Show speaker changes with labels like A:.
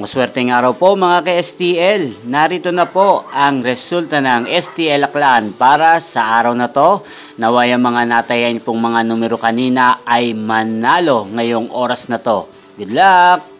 A: Maswerteng araw po mga ka-STL. Narito na po ang resulta ng STL Aklan para sa araw na to. Naway ang mga natayan pong mga numero kanina ay manalo ngayong oras na to. Good luck!